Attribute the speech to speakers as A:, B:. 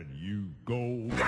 A: and you go.